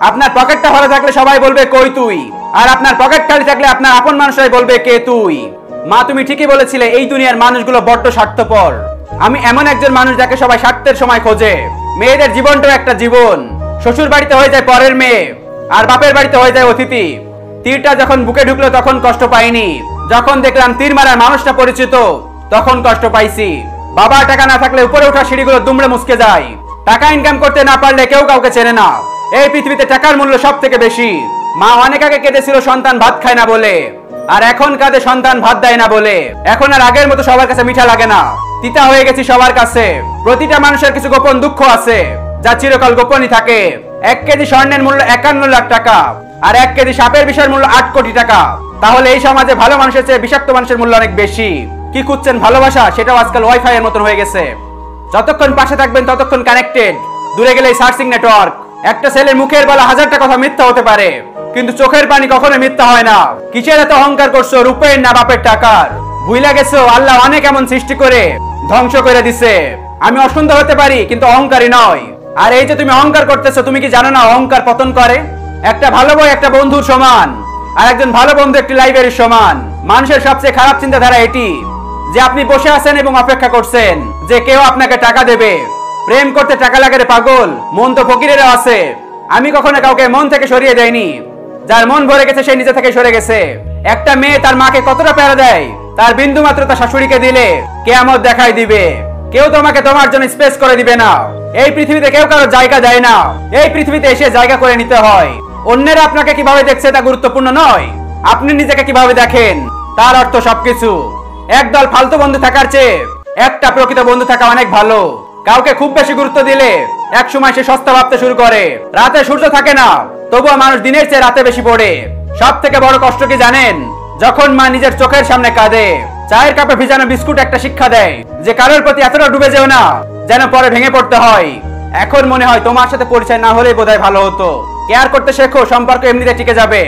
আপনার পকেটটা ভালো থাকলে সবাই বলবে, কই তুই? আর আপনার পকেট খালি থাকলে আপনার আপন মানুষরাই বলবে, কে তুই? মা, তুমি ঠিকই বলেছিলে, এই দুনিয়ার মানুষগুলো বড্ড স্বার্থপর। আমি এমন একজন মানুষ যাকে সবাই স্বার্থের সময় খোঁজে। মেয়েদের জীবনটাও একটা জীবন। শ্বশুর বাড়িতে হয়ে যায় পরের মেয়ে, আর বাপের বাড়িতে হয়ে যায় অতিথি। তীরটা যখন বুকে ঢুকলো তখন কষ্ট পাইনি। যখন দেখলাম তীর মারার মানুষটা পরিচিত, তখন কষ্ট পাইছি। বাবার টাকা না থাকলে উপরে ওঠা সিঁড়িগুলো দুমড়ে মুসকে যায়। টাকা ইনকাম করতে না পারলে কেউ কাউকে চেনে না। এই পৃথিবীতে টাকার মূল্য সব থেকে বেশি। মা অনেক আগে কেঁদেছিল, সন্তান ভাত খায় না বলে। আর এখন কাঁদে, সন্তান ভাত দেয় না বলে। এখন আর আগের মতো সবার কাছে মিঠা লাগে না। তিতা হয়ে গেছি সবার কাছে। প্রতিটা মানুষের কিছু গোপন দুঃখ আছে, যা চিরকাল গোপনই থাকে। এক কেজি স্বর্ণের মূল্য একান্ন লাখ টাকা, আর এক কেজি সাপের বিষয়ের মূল্য আট কোটি টাকা। তাহলে এই সমাজে ভালো মানুষের চেয়ে বিষাক্ত মানুষের মূল্য অনেক বেশি। কি খুঁজছেন ভালোবাসা? সেটাও আজকাল ওয়াইফাই এর মতন হয়ে গেছে। যতক্ষণ পাশে থাকবেন, ততক্ষণ কানেক্টেড দূরে গেলে সার্চিং নেটওয়ার্ক একটা ছেলের মুখের বলা হাজারটা কথা মিথ্যা হতে পারে, কিন্তু চোখের পানি কখনো মিথ্যা হয় না। কিসের এত অহংকার করছ রূপের না বাপের টাকার? বুইলা গেছো, আল্লাহ অনেক এমন সৃষ্টি করে, ধ্বংস করে দিছে। আমি অসুন্দর হতে পারি, কিন্তু অহংকারী নয়। আর এই যে তুমি অহংকার করতেছো, তুমি কি জানো না অহংকার পতন করে? একটা ভালো বই একটা বন্ধুর সমান, আর একজন ভালো বন্ধু একটি লাইব্রেরির সমান। মানুষের সবচেয়ে খারাপ চিন্তাধারা এটি। যে আপনি বসে আছেন এবং অপেক্ষা করছেন, যে কেউ আপনাকে টাকা দেবে। প্রেম করতে টাকা লাগে পাগল, মন তো ফকিরেরও আছে। আমি কখনো কাউকে মন থেকে সরিয়ে দেয়নি যার মন ভরে গেছে, সে নিজে থেকে সরে গেছে। একটা মেয়ে তার মাকে কতটা প্যারা দেয়, তার বিন্দু মাত্র তার শাশুড়িকে দিলে কেয়ামত দেখাই দিবে। কেউ তোমাকে তোমার জন্য স্পেস করে দিবে না। এই পৃথিবীতে কেউ কারও জায়গা দেয় না। এই পৃথিবীতে এসে জায়গা করে নিতে হয়। অন্যেরা আপনাকে কীভাবে দেখছে তা গুরুত্বপূর্ণ নয়। আপনি নিজেকে কীভাবে দেখেন, তার অর্থ সবকিছু। একদল ফালতু বন্ধু থাকার চেয়ে একটা প্রকৃত বন্ধু থাকা অনেক ভালো। কাউকে খুব বেশি গুরুত্ব দিলে এক সময় সে সস্তা ভাবতে শুরু করে। রাতে সূর্য থাকে না, তবুও মানুষ দিনের চেয়ে রাতে বেশি পড়ে। সব থেকে বড় কষ্ট কি জানেন? যখন মা নিজের চোখের সামনে কাঁদে, চায়ের কাপে ভিজানো বিস্কুট একটা শিক্ষা দেয় যে কারোর প্রতি এতটা ডুবে যেও না, যেন পরে ভেঙে পড়তে হয়। এখন মনে হয় তোমার সাথে পরিচয় না হলেই বোধহয় ভালো হতো। কেয়ার করতে শেখো, সম্পর্ক এমনিতে টিকে যাবে।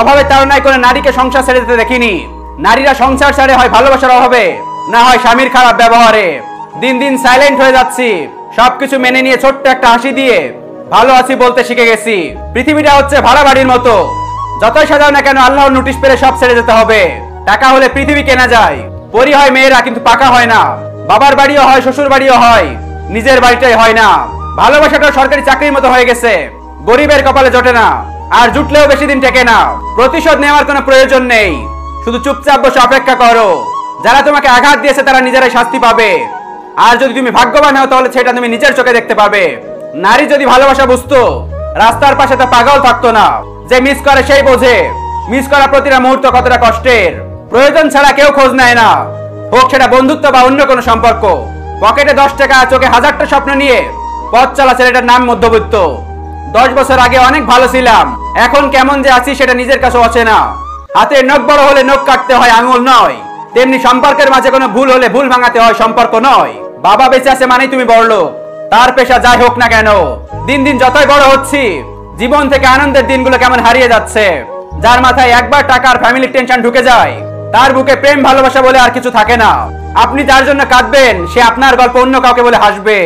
অভাবে তাড়নায় করে নারীকে সংসার ছেড়ে যেতে দেখিনি। নারীরা সংসার ছেড়ে হয় ভালোবাসার অভাবে, না হয় স্বামীর খারাপ ব্যবহারে। দিন দিন সাইলেন্ট হয়ে যাচ্ছি। সবকিছু মেনে নিয়ে ছোট্ট একটা হাসি দিয়ে ভালো আছি বলতে শিখে গেছি। পৃথিবীটা হচ্ছে ভাড়া বাড়ির মতো। যতই সাজাও না কেন আল্লাহর নোটিশ পেলে সব ছেড়ে যেতে হবে। টাকা হলে পৃথিবী কেনা যায়। পরি হয় মেয়েরা কিন্তু পাকা হয় না। বাবার বাড়িও হয়, শ্বশুর বাড়িও হয়। নিজের বাড়িটাই হয় না। ভালোবাসাটা সরকারি চাকরির মতো হয়ে গেছে। গরিবের কপালে জোটে না। আর জুটলেও বেশি দিন টেকে না। প্রতিশোধ নেওয়ার কোনো প্রয়োজন নেই। শুধু চুপচাপ বসে অপেক্ষা করো। যারা তোমাকে আঘাত দিয়েছে, তারা নিজেরাই শাস্তি পাবে। আর যদি তুমি ভাগ্যবান হও, তাহলে সেটা তুমি নিজের চোখে দেখতে পাবে। নারী যদি ভালোবাসা বুঝতো, রাস্তার পাশে তো পাগল থাকতো না। যে মিস করে সেই বোঝে। মিস করা প্রতিটা মুহূর্ত কতটা কষ্টের। প্রয়োজন ছাড়া কেউ খোঁজ নেয় না। হোক, সেটা বন্ধুত্ব বা অন্য কোনো সম্পর্ক। পকেটে দশ টাকা, চোখে হাজারটা স্বপ্ন নিয়ে পথ চলা ছেলেটার নাম মধ্যবিত্ত। দশ বছর আগে অনেক ভালো ছিলাম। এখন কেমন যে আছি, সেটা নিজের কাছে অচেনা। হাতের নখ বড় হলে নখ কাটতে হয় আঙুল নয়। তেমনি সম্পর্কের মাঝে কোনো ভুল হলে ভুল ভাঙাতে হয় সম্পর্ক নয়। বাবা বেঁচে আছে মানেই তুমি বড় লোক। তার পেশা যাই হোক না কেন, দিন দিন যতই বড় হচ্ছি, জীবন থেকে আনন্দের দিনগুলো কেমন হারিয়ে যাচ্ছে। যার মাথায় একবার টাকার ফ্যামিলির টেনশন ঢুকে যায়, তার বুকে প্রেম, ভালোবাসা বলে আর কিছু থাকে না। আপনি যার জন্য কাঁদবেন, সে আপনার গল্প অন্য কাউকে বলে হাসবে।